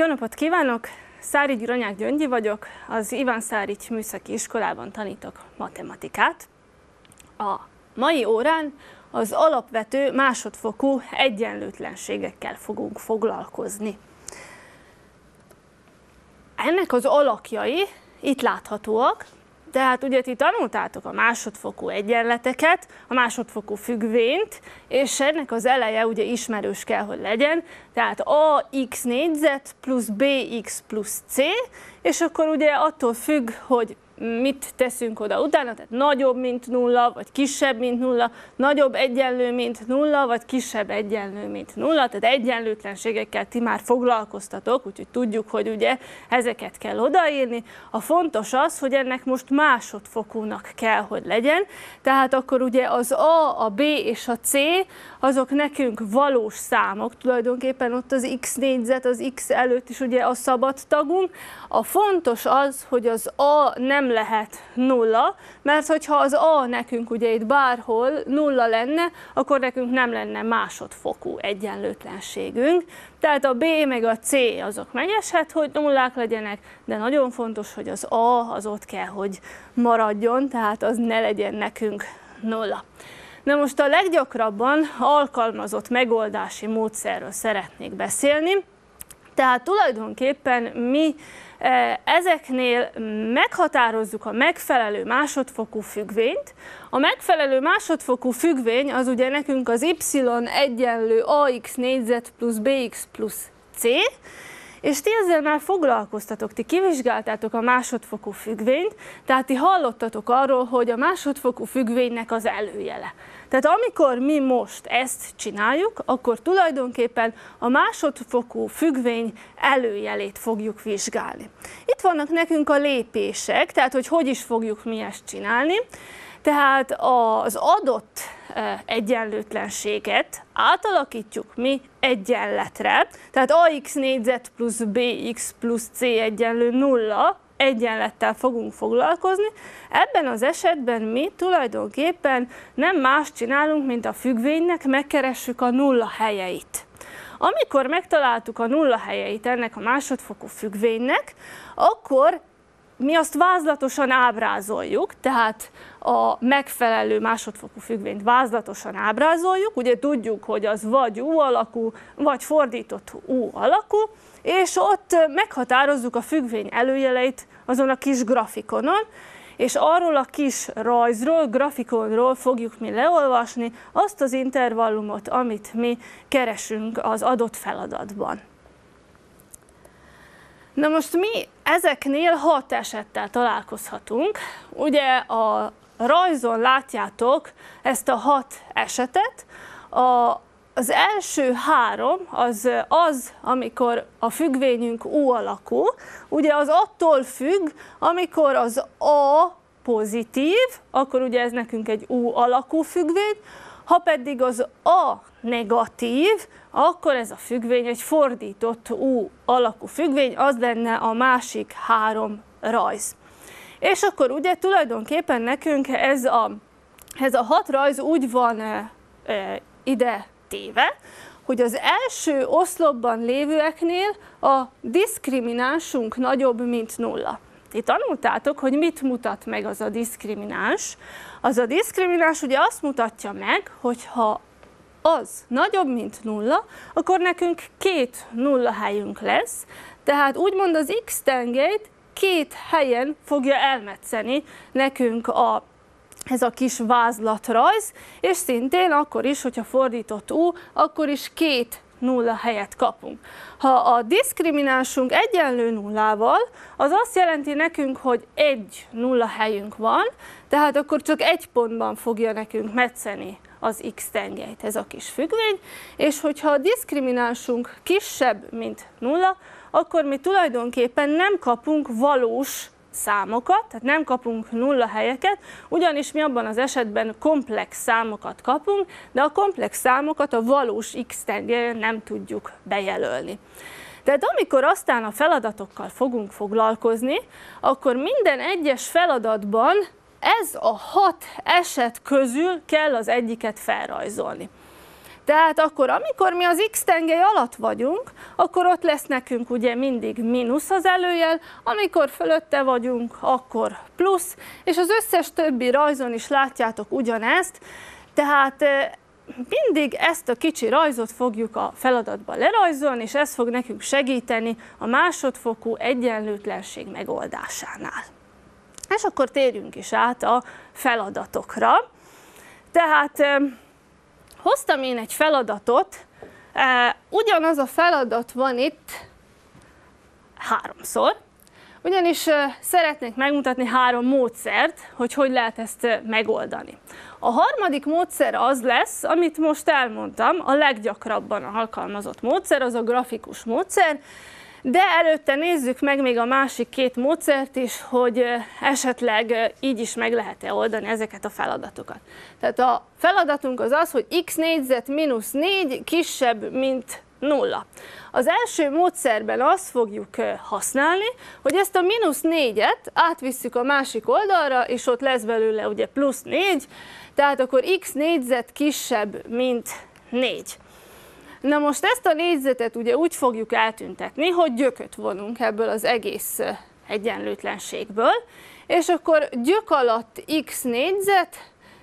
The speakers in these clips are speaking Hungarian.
Jó napot kívánok! Szári Gyuranyák Gyöngyi vagyok, az Iván Szárics Műszaki Iskolában tanítok matematikát. A mai órán az alapvető másodfokú egyenlőtlenségekkel fogunk foglalkozni. Ennek az alakjai itt láthatóak, tehát ugye ti tanultátok a másodfokú egyenleteket, a másodfokú függvényt, és ennek az eleje ugye ismerős kell, hogy legyen, tehát ax négyzet plusz bx plusz c, és akkor ugye attól függ, hogy mit teszünk oda utána, tehát nagyobb, mint nulla, vagy kisebb, mint nulla, nagyobb egyenlő, mint nulla, vagy kisebb egyenlő, mint nulla, tehát egyenlőtlenségekkel ti már foglalkoztatok, úgyhogy tudjuk, hogy ugye ezeket kell odaírni. A fontos az, hogy ennek most másodfokúnak kell, hogy legyen, tehát akkor ugye az A, a B és a C, azok nekünk valós számok, tulajdonképpen ott az x négyzet, az x előtt is ugye a szabad tagunk. A fontos az, hogy az A nem lehet nulla, mert hogyha az A nekünk ugye itt bárhol nulla lenne, akkor nekünk nem lenne másodfokú egyenlőtlenségünk. Tehát a B meg a C azok megeshet, hogy nullák legyenek, de nagyon fontos, hogy az A az ott kell, hogy maradjon, tehát az ne legyen nekünk nulla. Na most a leggyakrabban alkalmazott megoldási módszerről szeretnék beszélni. Tehát tulajdonképpen mi Ezeknél meghatározzuk a megfelelő másodfokú függvényt. A megfelelő másodfokú függvény az ugye nekünk az y egyenlő ax négyzet plusz bx plusz c, és ti ezzel már foglalkoztatok, ti kivizsgáltátok a másodfokú függvényt, tehát ti hallottatok arról, hogy a másodfokú függvénynek az előjele. Tehát amikor mi most ezt csináljuk, akkor tulajdonképpen a másodfokú függvény előjelét fogjuk vizsgálni. Itt vannak nekünk a lépések, tehát hogy hogy is fogjuk mi ezt csinálni. Tehát az adott egyenlőtlenséget átalakítjuk mi egyenletre, tehát ax négyzet plusz bx plusz c egyenlő nulla, egyenlettel fogunk foglalkozni. Ebben az esetben mi tulajdonképpen nem más csinálunk, mint a függvénynek, megkeressük a nulla helyeit. Amikor megtaláltuk a nulla helyeit ennek a másodfokú függvénynek, akkor mi azt vázlatosan ábrázoljuk, tehát a megfelelő másodfokú függvényt vázlatosan ábrázoljuk, ugye tudjuk, hogy az vagy U alakú, vagy fordított U alakú, és ott meghatározzuk a függvény előjeleit azon a kis grafikonon, és arról a kis rajzról, grafikonról fogjuk mi leolvasni azt az intervallumot, amit mi keresünk az adott feladatban. Na most mi ezeknél hat esettel találkozhatunk. Ugye a rajzon látjátok ezt a hat esetet. A, az első három az az, amikor a függvényünk U alakú, ugye az attól függ, amikor az A pozitív, akkor ugye ez nekünk egy U alakú függvény, ha pedig az A negatív, akkor ez a függvény egy fordított U alakú függvény, az lenne a másik három rajz. És akkor ugye tulajdonképpen nekünk ez a, ez a hat rajz úgy van e, e, ide téve, hogy az első oszlopban lévőeknél a diszkriminánsunk nagyobb, mint nulla. Ti tanultátok, hogy mit mutat meg az a diszkrimináns. Az a diszkrimináns ugye azt mutatja meg, hogy ha az nagyobb, mint nulla, akkor nekünk két nulla helyünk lesz, tehát úgymond az x tengelyt két helyen fogja elmetszeni nekünk a ez a kis vázlatrajz, és szintén akkor is, hogyha fordított U, akkor is két nulla helyet kapunk. Ha a diszkriminánsunk egyenlő nullával, az azt jelenti nekünk, hogy egy nulla helyünk van, tehát akkor csak egy pontban fogja nekünk metszeni az x tengelyt, ez a kis függvény, és hogyha a diszkriminánsunk kisebb, mint nulla, akkor mi tulajdonképpen nem kapunk valós számokat, tehát nem kapunk nulla helyeket, ugyanis mi abban az esetben komplex számokat kapunk, de a komplex számokat a valós x tengelyen nem tudjuk bejelölni. Tehát amikor aztán a feladatokkal fogunk foglalkozni, akkor minden egyes feladatban ez a hat eset közül kell az egyiket felrajzolni. Tehát akkor, amikor mi az x tengely alatt vagyunk, akkor ott lesz nekünk ugye mindig mínusz az előjel, amikor fölötte vagyunk, akkor plusz, és az összes többi rajzon is látjátok ugyanezt, tehát mindig ezt a kicsi rajzot fogjuk a feladatba lerajzolni, és ez fog nekünk segíteni a másodfokú egyenlőtlenség megoldásánál. És akkor térjünk is át a feladatokra. Tehát hoztam én egy feladatot, ugyanaz a feladat van itt háromszor, ugyanis szeretnék megmutatni három módszert, hogy hogy lehet ezt megoldani. A harmadik módszer az lesz, amit most elmondtam, a leggyakrabban alkalmazott módszer, az a grafikus módszer, de előtte nézzük meg még a másik két módszert is, hogy esetleg így is meg lehet-e oldani ezeket a feladatokat. Tehát a feladatunk az az, hogy x négyzet mínusz 4 kisebb, mint nulla. Az első módszerben azt fogjuk használni, hogy ezt a mínusz 4-et átvisszük a másik oldalra, és ott lesz belőle ugye plusz 4, tehát akkor x négyzet kisebb, mint 4. Na most ezt a négyzetet ugye úgy fogjuk eltüntetni, hogy gyököt vonunk ebből az egész egyenlőtlenségből, és akkor gyök alatt x négyzet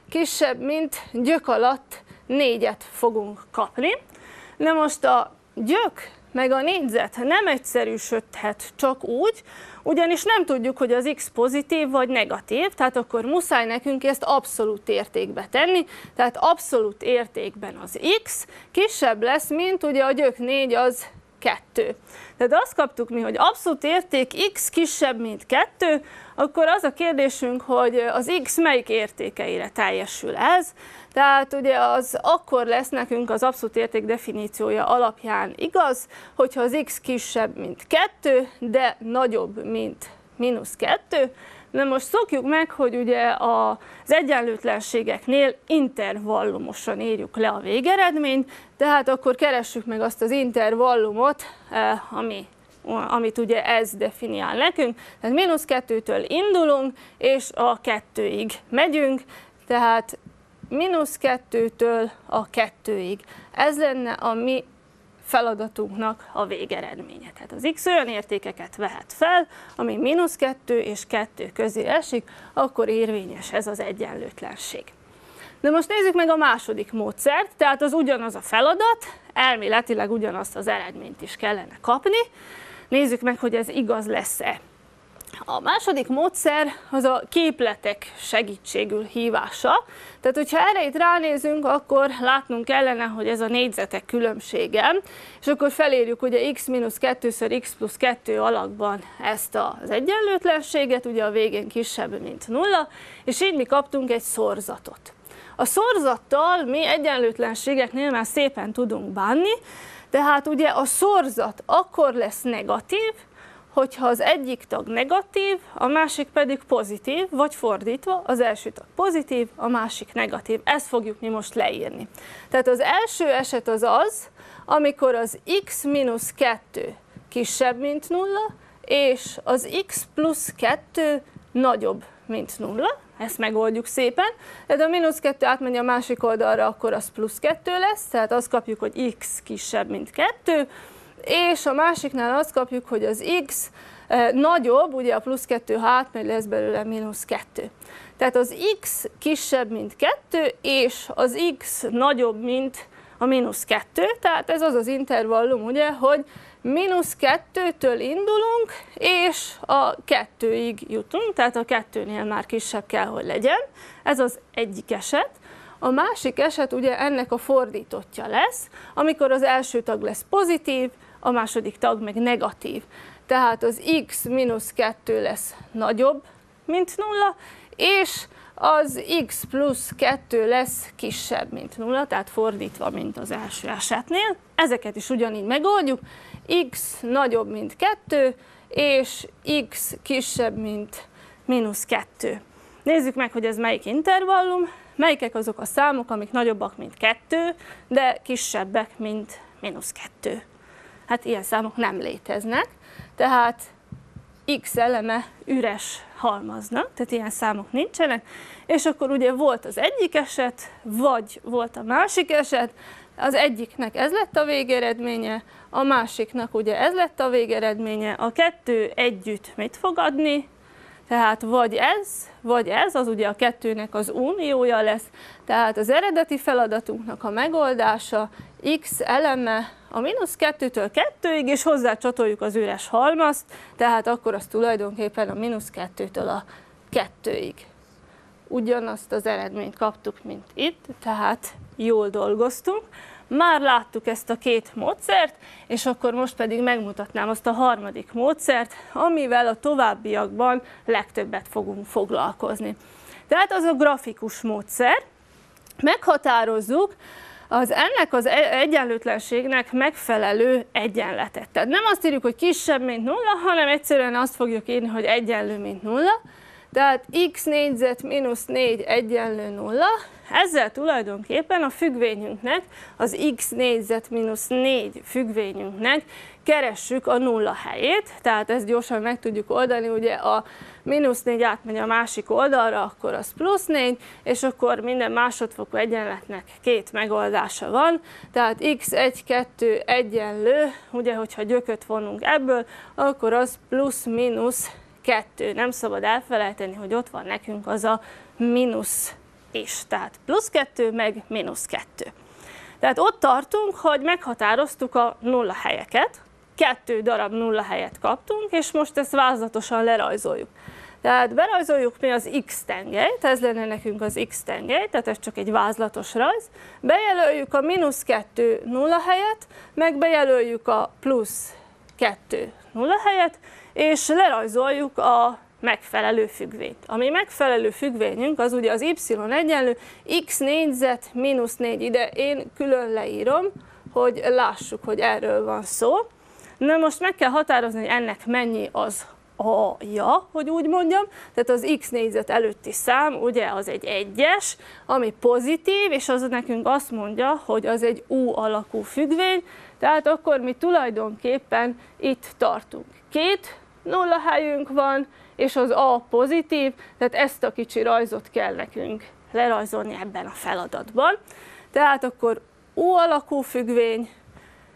kisebb, mint gyök alatt négyet fogunk kapni. Na most a gyök meg a négyzet nem egyszerűsödhet csak úgy, ugyanis nem tudjuk, hogy az x pozitív vagy negatív, tehát akkor muszáj nekünk ezt abszolút értékbe tenni, tehát abszolút értékben az x kisebb lesz, mint ugye a gyök 4 az 2. Tehát azt kaptuk mi, hogy abszolút érték x kisebb, mint 2, akkor az a kérdésünk, hogy az x melyik értékeire teljesül ez. Tehát ugye az akkor lesz nekünk az abszolút érték definíciója alapján igaz, hogyha az x kisebb, mint 2, de nagyobb, mint mínusz 2, Na most szokjuk meg, hogy ugye az egyenlőtlenségeknél intervallumosan írjuk le a végeredményt, tehát akkor keressük meg azt az intervallumot, eh, ami amit ugye ez definiál nekünk. Tehát mínusz kettőtől indulunk, és a kettőig megyünk, tehát mínusz kettőtől a kettőig. Ez lenne a mi feladatunknak a végeredménye. Tehát az x olyan értékeket vehet fel, ami mínusz 2 és 2 közé esik, akkor érvényes ez az egyenlőtlenség. De most nézzük meg a második módszert, tehát az ugyanaz a feladat, elméletileg ugyanazt az eredményt is kellene kapni. Nézzük meg, hogy ez igaz lesz-e. A második módszer az a képletek segítségül hívása. Tehát, hogyha erre itt ránézünk, akkor látnunk kellene, hogy ez a négyzetek különbsége, és akkor felérjük ugye x 2-ször x plusz 2 alakban ezt az egyenlőtlenséget, ugye a végén kisebb, mint nulla, és így mi kaptunk egy szorzatot. A szorzattal mi egyenlőtlenségeknél már szépen tudunk bánni, tehát ugye a szorzat akkor lesz negatív, hogyha az egyik tag negatív, a másik pedig pozitív, vagy fordítva, az első tag pozitív, a másik negatív. Ezt fogjuk mi most leírni. Tehát az első eset az az, amikor az x mínusz 2 kisebb, mint nulla, és az x plusz 2 nagyobb, mint nulla. Ezt megoldjuk szépen. De a mínusz 2 átmegy a másik oldalra, akkor az plusz 2 lesz, tehát azt kapjuk, hogy x kisebb, mint 2, és a másiknál azt kapjuk, hogy az x eh, nagyobb, ugye a plusz 2 ha átmegy, lesz belőle mínusz 2. Tehát az x kisebb, mint 2, és az x nagyobb, mint a mínusz 2, tehát ez az az intervallum, ugye, hogy mínusz 2-től indulunk, és a 2-ig jutunk, tehát a 2-nél már kisebb kell, hogy legyen. Ez az egyik eset. A másik eset ugye ennek a fordítottja lesz, amikor az első tag lesz pozitív, a második tag meg negatív. Tehát az x mínusz 2 lesz nagyobb, mint nulla, és az x plusz 2 lesz kisebb, mint nulla, tehát fordítva, mint az első esetnél. Ezeket is ugyanígy megoldjuk. x nagyobb, mint 2, és x kisebb, mint mínusz 2. Nézzük meg, hogy ez melyik intervallum, melyikek azok a számok, amik nagyobbak, mint 2, de kisebbek, mint mínusz 2 hát ilyen számok nem léteznek, tehát x eleme üres halmaznak, tehát ilyen számok nincsenek, és akkor ugye volt az egyik eset, vagy volt a másik eset, az egyiknek ez lett a végeredménye, a másiknak ugye ez lett a végeredménye, a kettő együtt mit fog adni? Tehát vagy ez, vagy ez, az ugye a kettőnek az uniója lesz, tehát az eredeti feladatunknak a megoldása x eleme a mínusz 2-től 2-ig, és hozzá csatoljuk az üres halmazt, tehát akkor az tulajdonképpen a mínusz 2-től a 2-ig. Ugyanazt az eredményt kaptuk, mint itt, tehát jól dolgoztunk. Már láttuk ezt a két módszert, és akkor most pedig megmutatnám azt a harmadik módszert, amivel a továbbiakban legtöbbet fogunk foglalkozni. Tehát az a grafikus módszer. Meghatározzuk az ennek az e- egyenlőtlenségnek megfelelő egyenletet. Tehát nem azt írjuk, hogy kisebb, mint nulla, hanem egyszerűen azt fogjuk írni, hogy egyenlő, mint nulla. Tehát x négyzet mínusz 4 egyenlő nulla, ezzel tulajdonképpen a függvényünknek, az x négyzet mínusz 4 függvényünknek keressük a nulla helyét, tehát ezt gyorsan meg tudjuk oldani, ugye a mínusz 4 átmegy a másik oldalra, akkor az plusz 4, és akkor minden másodfokú egyenletnek két megoldása van, tehát x1, 2 egyenlő, ugye, hogyha gyököt vonunk ebből, akkor az plusz 2. Nem szabad elfelejteni, hogy ott van nekünk az a mínusz is, tehát plusz 2 meg mínusz 2. Tehát ott tartunk, hogy meghatároztuk a nulla helyeket, kettő darab nulla helyet kaptunk, és most ezt vázlatosan lerajzoljuk. Tehát berajzoljuk mi az x tengelyt, ez lenne nekünk az x tengely, tehát ez csak egy vázlatos rajz. Bejelöljük a mínusz 2 nulla helyet, meg bejelöljük a plusz 2 nulla helyet, és lerajzoljuk a megfelelő függvényt. Ami megfelelő függvényünk, az ugye az y egyenlő x négyzet mínusz 4 ide, én külön leírom, hogy lássuk, hogy erről van szó. Na most meg kell határozni, hogy ennek mennyi az a-ja, hogy úgy mondjam, tehát az x négyzet előtti szám, ugye az egy egyes, ami pozitív, és az nekünk azt mondja, hogy az egy U alakú függvény, tehát akkor mi tulajdonképpen itt tartunk. Két nulla helyünk van, és az A pozitív, tehát ezt a kicsi rajzot kell nekünk lerajzolni ebben a feladatban. Tehát akkor U alakú függvény,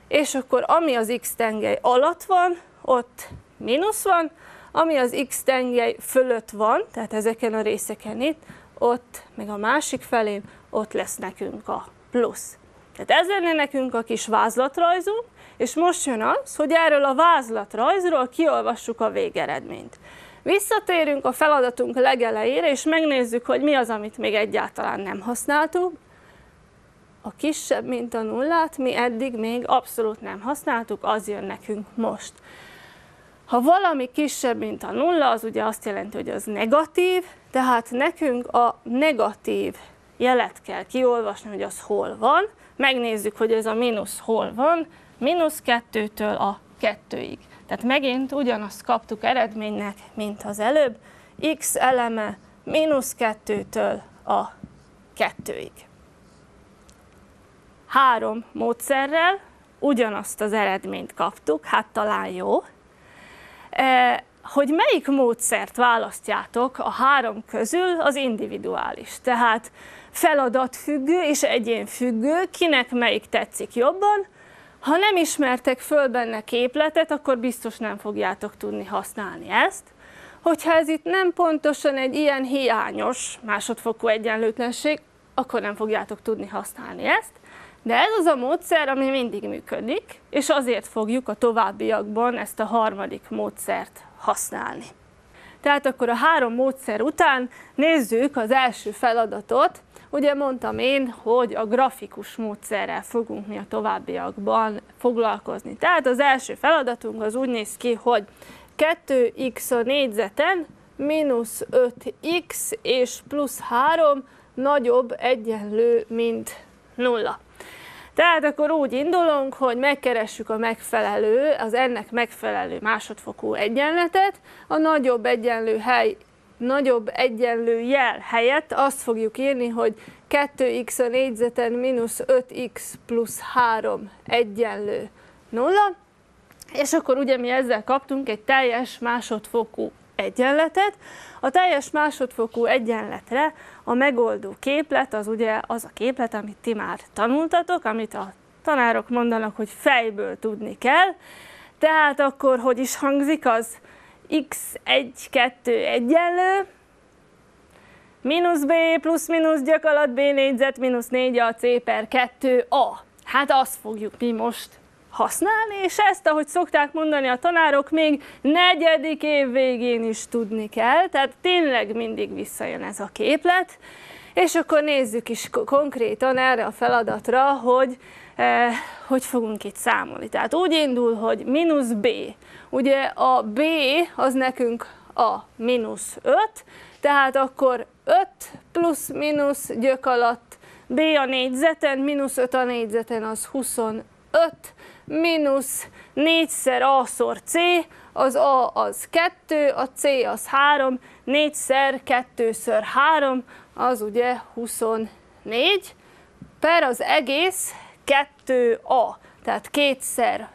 és akkor ami az X tengely alatt van, ott mínusz van, ami az X tengely fölött van, tehát ezeken a részeken itt, ott, meg a másik felén, ott lesz nekünk a plusz. Tehát ez lenne nekünk a kis vázlatrajzunk, és most jön az, hogy erről a vázlatrajzról kiolvassuk a végeredményt. Visszatérünk a feladatunk legelejére, és megnézzük, hogy mi az, amit még egyáltalán nem használtuk. A kisebb, mint a nullát, mi eddig még abszolút nem használtuk, az jön nekünk most. Ha valami kisebb, mint a nulla, az ugye azt jelenti, hogy az negatív, tehát nekünk a negatív jelet kell kiolvasni, hogy az hol van. Megnézzük, hogy ez a mínusz hol van, mínusz kettőtől a kettőig. Tehát megint ugyanazt kaptuk eredménynek, mint az előbb, x eleme mínusz kettőtől a kettőig. Három módszerrel ugyanazt az eredményt kaptuk, hát talán jó. E, hogy melyik módszert választjátok a három közül, az individuális. Tehát feladatfüggő és egyénfüggő, kinek melyik tetszik jobban, ha nem ismertek föl benne képletet, akkor biztos nem fogjátok tudni használni ezt. Hogyha ez itt nem pontosan egy ilyen hiányos másodfokú egyenlőtlenség, akkor nem fogjátok tudni használni ezt. De ez az a módszer, ami mindig működik, és azért fogjuk a továbbiakban ezt a harmadik módszert használni. Tehát akkor a három módszer után nézzük az első feladatot, Ugye mondtam én, hogy a grafikus módszerrel fogunk mi a továbbiakban foglalkozni. Tehát az első feladatunk az úgy néz ki, hogy 2x a négyzeten mínusz 5x és plusz 3 nagyobb egyenlő, mint 0. Tehát akkor úgy indulunk, hogy megkeressük a megfelelő, az ennek megfelelő másodfokú egyenletet, a nagyobb egyenlő hely nagyobb egyenlő jel helyett azt fogjuk írni, hogy 2x a négyzeten mínusz 5x plusz 3 egyenlő 0, és akkor ugye mi ezzel kaptunk egy teljes másodfokú egyenletet. A teljes másodfokú egyenletre a megoldó képlet az ugye az a képlet, amit ti már tanultatok, amit a tanárok mondanak, hogy fejből tudni kell. Tehát akkor hogy is hangzik az x1, 2 egyenlő, mínusz b plusz mínusz gyakalat b négyzet mínusz 4 a c per 2 a. Hát azt fogjuk mi most használni, és ezt, ahogy szokták mondani a tanárok, még negyedik év végén is tudni kell, tehát tényleg mindig visszajön ez a képlet, és akkor nézzük is konkrétan erre a feladatra, hogy eh, hogy fogunk itt számolni. Tehát úgy indul, hogy mínusz b. Ugye a b az nekünk a mínusz 5, tehát akkor 5 plusz mínusz gyök alatt b a négyzeten, mínusz 5 a négyzeten az 25, mínusz 4-szer a-szor c, az a az 2, a c az 3, 4-szer 2-ször 3, az ugye 24, per az egész 2a, tehát kétszer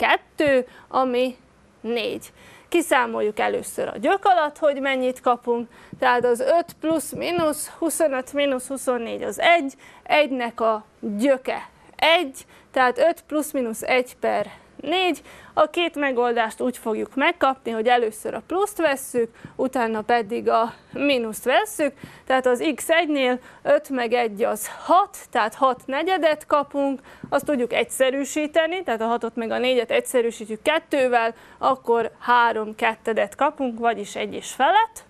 2, ami 4. Kiszámoljuk először a gyök alatt, hogy mennyit kapunk, tehát az 5 plusz mínusz 25 mínusz 24 az 1, 1-nek a gyöke 1, tehát 5 plusz mínusz 1 per 4. A két megoldást úgy fogjuk megkapni, hogy először a pluszt vesszük, utána pedig a mínuszt vesszük, tehát az x1-nél 5 meg 1 az 6, tehát 6 negyedet kapunk, azt tudjuk egyszerűsíteni, tehát a 6-ot meg a 4-et egyszerűsítjük 2-vel, akkor 3 kettedet kapunk, vagyis 1 és felet,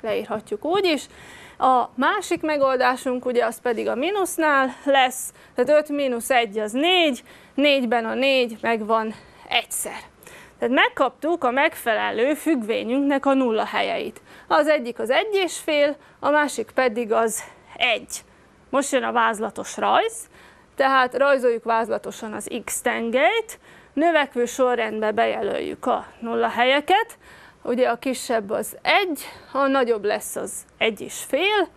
leírhatjuk úgy is, a másik megoldásunk ugye az pedig a mínusznál lesz, tehát 5 mínusz 1 az 4, 4-ben a 4 megvan egyszer. Tehát megkaptuk a megfelelő függvényünknek a nulla helyeit. Az egyik az egy és fél, a másik pedig az egy. Most jön a vázlatos rajz, tehát rajzoljuk vázlatosan az x tengelyt, növekvő sorrendbe bejelöljük a nulla helyeket, ugye a kisebb az egy, a nagyobb lesz az egy és fél,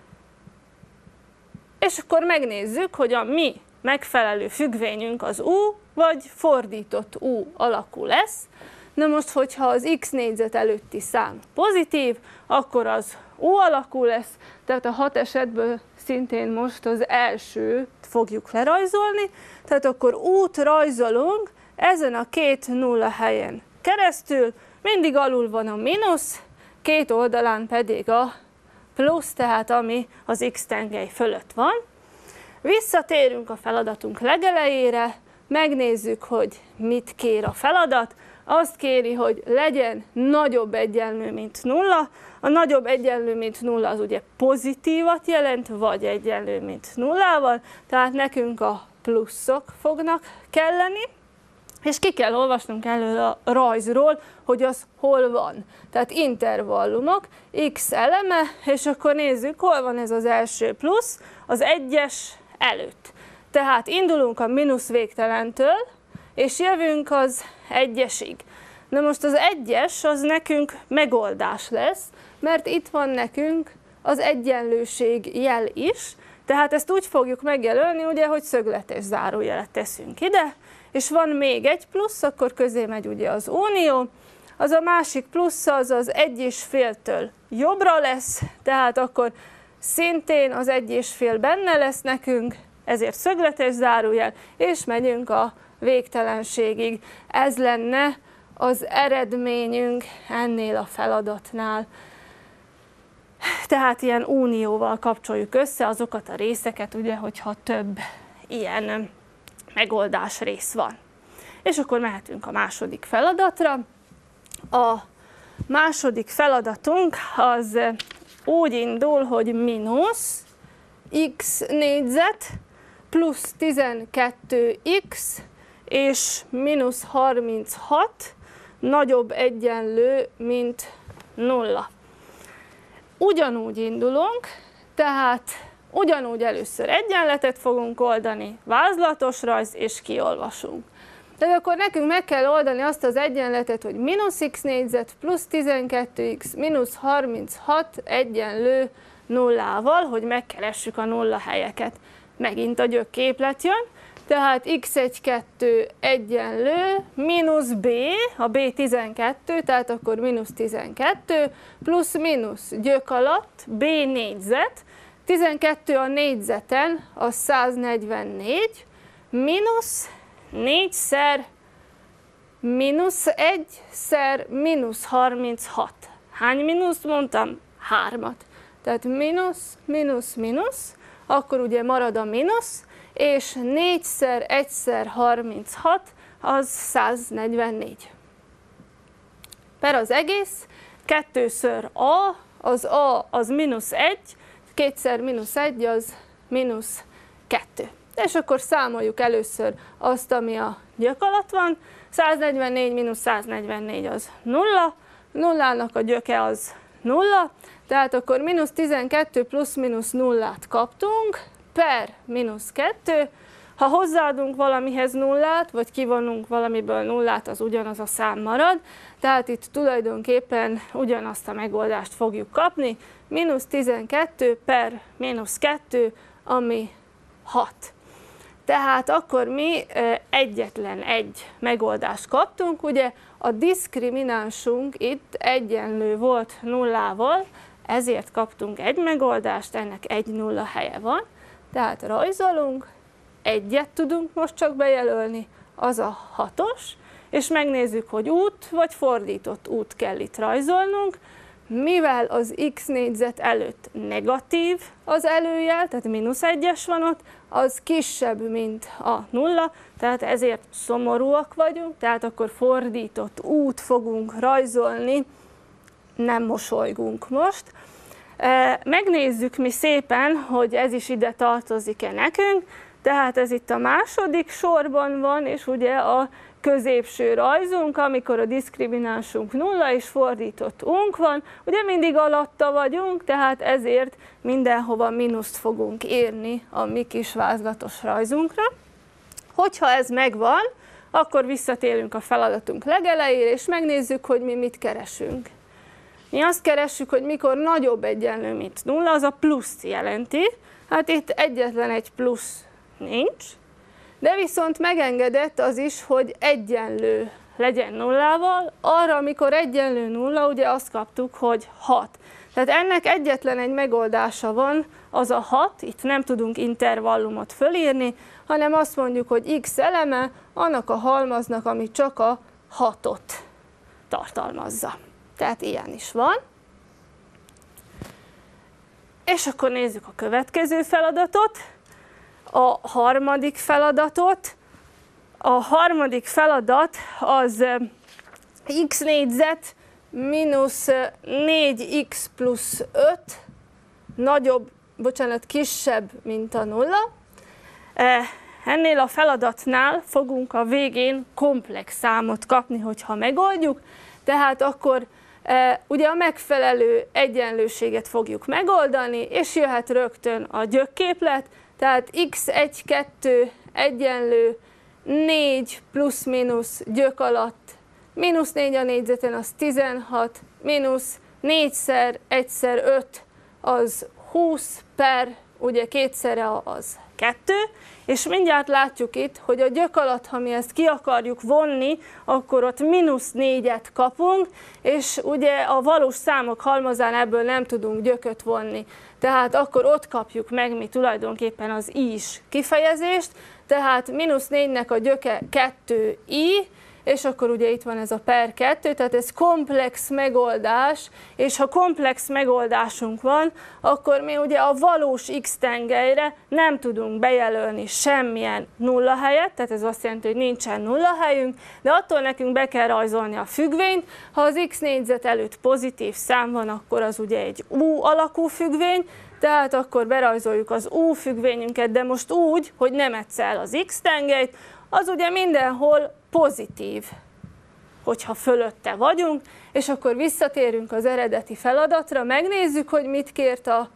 és akkor megnézzük, hogy a mi megfelelő függvényünk az u, vagy fordított u alakú lesz. Na most, hogyha az x négyzet előtti szám pozitív, akkor az u alakú lesz, tehát a hat esetből szintén most az első fogjuk lerajzolni, tehát akkor út rajzolunk ezen a két nulla helyen keresztül, mindig alul van a mínusz, két oldalán pedig a plusz, tehát ami az x tengely fölött van. Visszatérünk a feladatunk legelejére, megnézzük, hogy mit kér a feladat. Azt kéri, hogy legyen nagyobb egyenlő, mint nulla. A nagyobb egyenlő, mint nulla az ugye pozitívat jelent, vagy egyenlő, mint nullával, tehát nekünk a pluszok fognak kelleni és ki kell olvasnunk elő a rajzról, hogy az hol van. Tehát intervallumok, x eleme, és akkor nézzük, hol van ez az első plusz, az egyes előtt. Tehát indulunk a mínusz végtelentől, és jövünk az egyesig. Na most az egyes az nekünk megoldás lesz, mert itt van nekünk az egyenlőség jel is, tehát ezt úgy fogjuk megjelölni, ugye, hogy szögletes zárójelet teszünk ide, és van még egy plusz, akkor közé megy ugye az unió, az a másik plusz az az egy és féltől jobbra lesz, tehát akkor szintén az egy és fél benne lesz nekünk, ezért szögletes zárójel, és megyünk a végtelenségig. Ez lenne az eredményünk ennél a feladatnál. Tehát ilyen unióval kapcsoljuk össze azokat a részeket, ugye, hogyha több ilyen megoldás rész van. És akkor mehetünk a második feladatra. A második feladatunk az úgy indul, hogy mínusz x négyzet plusz 12x és mínusz 36 nagyobb egyenlő, mint nulla. Ugyanúgy indulunk, tehát Ugyanúgy először egyenletet fogunk oldani, vázlatos rajz, és kiolvasunk. Tehát akkor nekünk meg kell oldani azt az egyenletet, hogy mínusz x négyzet plusz 12x mínusz 36 egyenlő nullával, hogy megkeressük a nulla helyeket. Megint a gyökképlet jön, tehát x1-2 egyenlő mínusz b, a b 12, tehát akkor mínusz 12, plusz mínusz gyök alatt b négyzet, 12 a négyzeten az 144, mínusz 4-szer mínusz 1-szer mínusz 36. Hány mínusz mondtam? Hármat. Tehát mínusz, mínusz, mínusz, akkor ugye marad a mínusz, és 4-szer 1-szer 36, az 144. Per az egész, kettőször a, az a az mínusz 1, kétszer mínusz 1 az mínusz 2. És akkor számoljuk először azt, ami a gyök alatt van. 144 mínusz 144 az 0, nullának a gyöke az 0, tehát akkor mínusz 12 plusz mínusz nullát kaptunk, per mínusz 2, ha hozzáadunk valamihez nullát, vagy kivonunk valamiből nullát, az ugyanaz a szám marad, tehát itt tulajdonképpen ugyanazt a megoldást fogjuk kapni, mínusz 12 per mínusz 2, ami 6. Tehát akkor mi egyetlen egy megoldást kaptunk, ugye a diszkriminánsunk itt egyenlő volt nullával, ezért kaptunk egy megoldást, ennek egy nulla helye van, tehát rajzolunk, egyet tudunk most csak bejelölni, az a hatos, és megnézzük, hogy út vagy fordított út kell itt rajzolnunk, mivel az x négyzet előtt negatív az előjel, tehát mínusz egyes van ott, az kisebb, mint a nulla, tehát ezért szomorúak vagyunk, tehát akkor fordított út fogunk rajzolni, nem mosolygunk most. Megnézzük mi szépen, hogy ez is ide tartozik-e nekünk, tehát ez itt a második sorban van, és ugye a középső rajzunk, amikor a diszkriminánsunk nulla és fordított unk van, ugye mindig alatta vagyunk, tehát ezért mindenhova mínuszt fogunk írni a mi kis vázlatos rajzunkra. Hogyha ez megvan, akkor visszatérünk a feladatunk legelejére, és megnézzük, hogy mi mit keresünk. Mi azt keressük, hogy mikor nagyobb egyenlő, mint nulla, az a pluszt jelenti. Hát itt egyetlen egy plusz nincs, de viszont megengedett az is, hogy egyenlő legyen nullával. Arra, amikor egyenlő nulla, ugye azt kaptuk, hogy 6. Tehát ennek egyetlen egy megoldása van, az a 6, itt nem tudunk intervallumot fölírni, hanem azt mondjuk, hogy x eleme annak a halmaznak, ami csak a 6-ot tartalmazza. Tehát ilyen is van. És akkor nézzük a következő feladatot, a harmadik feladatot. A harmadik feladat az x négyzet mínusz 4x plusz 5 nagyobb, bocsánat, kisebb, mint a nulla. Ennél a feladatnál fogunk a végén komplex számot kapni, hogyha megoldjuk, tehát akkor ugye a megfelelő egyenlőséget fogjuk megoldani, és jöhet rögtön a gyökképlet, tehát x1-2 egyenlő 4 plusz-minusz gyök alatt, mínusz 4 a négyzeten az 16, mínusz 4-szer 1-szer 5 az 20 per, ugye kétszere az 2, és mindjárt látjuk itt, hogy a gyök alatt, ha mi ezt ki akarjuk vonni, akkor ott mínusz négyet kapunk, és ugye a valós számok halmazán ebből nem tudunk gyököt vonni. Tehát akkor ott kapjuk meg mi tulajdonképpen az is kifejezést, tehát mínusz négynek a gyöke 2i, és akkor ugye itt van ez a per 2, tehát ez komplex megoldás, és ha komplex megoldásunk van, akkor mi ugye a valós x tengelyre nem tudunk bejelölni semmilyen nulla helyet, tehát ez azt jelenti, hogy nincsen nulla helyünk, de attól nekünk be kell rajzolni a függvényt, ha az x négyzet előtt pozitív szám van, akkor az ugye egy u alakú függvény, tehát akkor berajzoljuk az U függvényünket, de most úgy, hogy nem egyszer az X tengelyt, az ugye mindenhol pozitív, hogyha fölötte vagyunk, és akkor visszatérünk az eredeti feladatra, megnézzük, hogy mit kért a,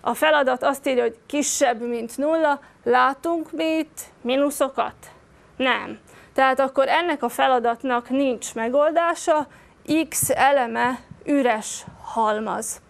a feladat, azt írja, hogy kisebb, mint nulla, látunk mi itt mínuszokat? Nem. Tehát akkor ennek a feladatnak nincs megoldása, x eleme üres halmaz.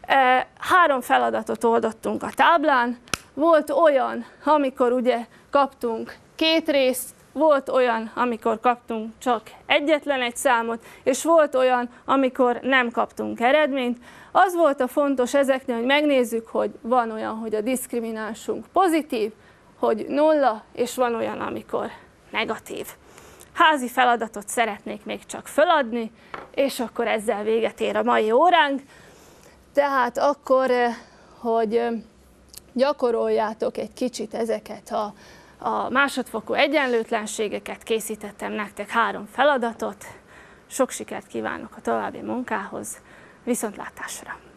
E, három feladatot oldottunk a táblán, volt olyan, amikor ugye kaptunk két részt, volt olyan, amikor kaptunk csak egyetlen egy számot, és volt olyan, amikor nem kaptunk eredményt. Az volt a fontos ezeknél, hogy megnézzük, hogy van olyan, hogy a diszkriminánsunk pozitív, hogy nulla, és van olyan, amikor negatív. Házi feladatot szeretnék még csak föladni, és akkor ezzel véget ér a mai óránk. Tehát akkor, eh, hogy eh, gyakoroljátok egy kicsit ezeket a, a másodfokú egyenlőtlenségeket, készítettem nektek három feladatot. Sok sikert kívánok a további munkához, viszontlátásra!